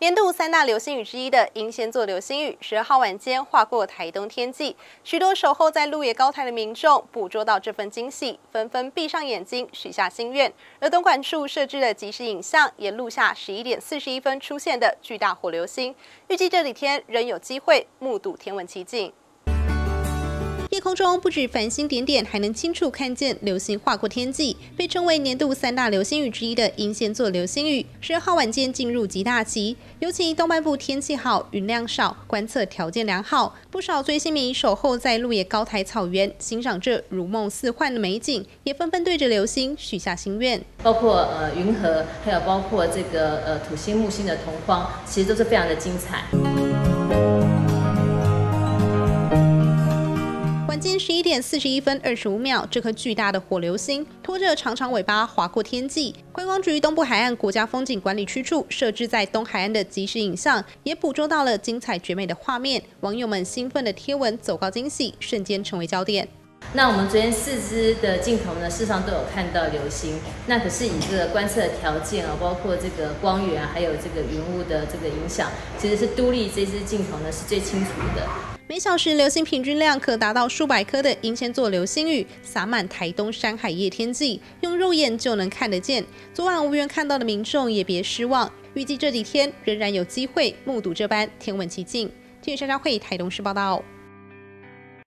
年度三大流星雨之一的英仙座流星雨，十二号晚间划过台东天际，许多守候在鹿野高台的民众捕捉到这份惊喜，纷纷闭上眼睛许下心愿。而东莞处设置的即时影像也录下十一点四十一分出现的巨大火流星，预计这几天仍有机会目睹天文奇景。空中不止繁星点点，还能清楚看见流星划过天际。被称为年度三大流星雨之一的英仙座流星雨，十二号晚间进入极大期。尤其东半部天气好，云量少，观测条件良好，不少追星迷守候在鹿野高台草原，欣赏这如梦似幻的美景，也纷纷对着流星许下心愿。包括呃云河，还有包括这个呃土星木星的同框，其实都是非常的精彩。十一点四十一分二十五秒，这颗巨大的火流星拖着长长尾巴划过天际。观光局东部海岸国家风景管理区处设置在东海岸的即时影像，也捕捉到了精彩绝美的画面。网友们兴奋的贴文走高惊喜，瞬间成为焦点。那我们昨天四支的镜头呢，事实上都有看到流星。那可是以这个观测条件啊，包括这个光源还有这个云雾的这个影响，其实是都立这支镜头呢是最清楚的。每小时流星平均量可达到数百颗的英仙座流星雨，洒满台东山海夜天际，用肉眼就能看得见。昨晚无缘看到的民众也别失望，预计这几天仍然有机会目睹这般天文奇境。记者张佳慧台东市报道。